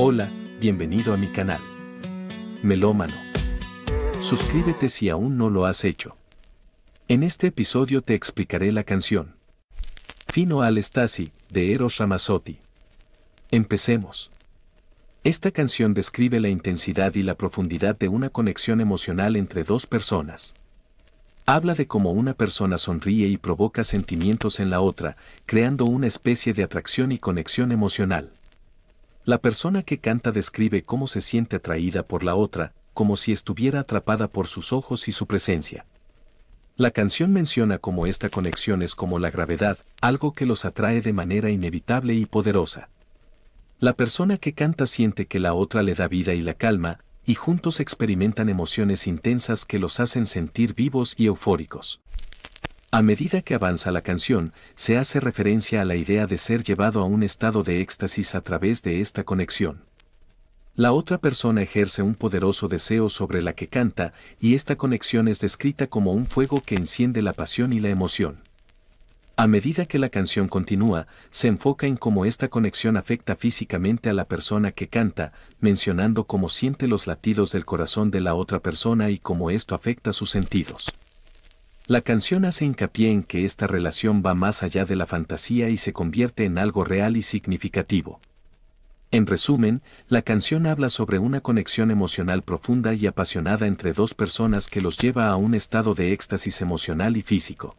Hola, bienvenido a mi canal. Melómano. Suscríbete si aún no lo has hecho. En este episodio te explicaré la canción Fino al Stasi, de Eros Ramazzotti. Empecemos. Esta canción describe la intensidad y la profundidad de una conexión emocional entre dos personas. Habla de cómo una persona sonríe y provoca sentimientos en la otra, creando una especie de atracción y conexión emocional. La persona que canta describe cómo se siente atraída por la otra, como si estuviera atrapada por sus ojos y su presencia. La canción menciona cómo esta conexión es como la gravedad, algo que los atrae de manera inevitable y poderosa. La persona que canta siente que la otra le da vida y la calma, y juntos experimentan emociones intensas que los hacen sentir vivos y eufóricos. A medida que avanza la canción, se hace referencia a la idea de ser llevado a un estado de éxtasis a través de esta conexión. La otra persona ejerce un poderoso deseo sobre la que canta, y esta conexión es descrita como un fuego que enciende la pasión y la emoción. A medida que la canción continúa, se enfoca en cómo esta conexión afecta físicamente a la persona que canta, mencionando cómo siente los latidos del corazón de la otra persona y cómo esto afecta sus sentidos. La canción hace hincapié en que esta relación va más allá de la fantasía y se convierte en algo real y significativo. En resumen, la canción habla sobre una conexión emocional profunda y apasionada entre dos personas que los lleva a un estado de éxtasis emocional y físico.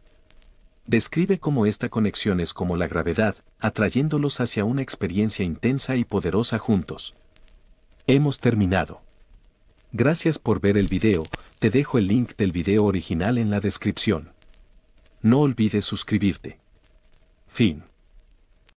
Describe cómo esta conexión es como la gravedad, atrayéndolos hacia una experiencia intensa y poderosa juntos. Hemos terminado. Gracias por ver el video, te dejo el link del video original en la descripción. No olvides suscribirte. Fin.